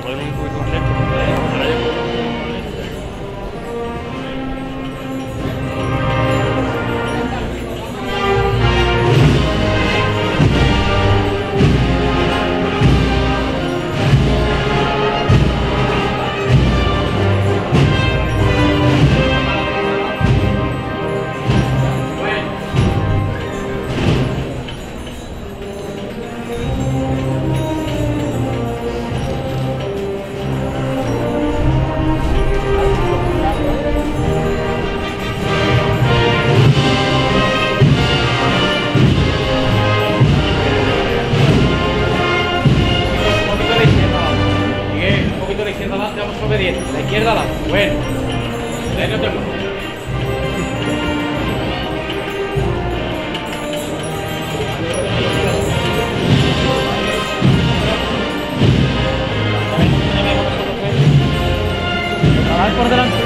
Reparaturkugeln komplett obediente. La izquierda la. Bueno. no te preocupes. por delante.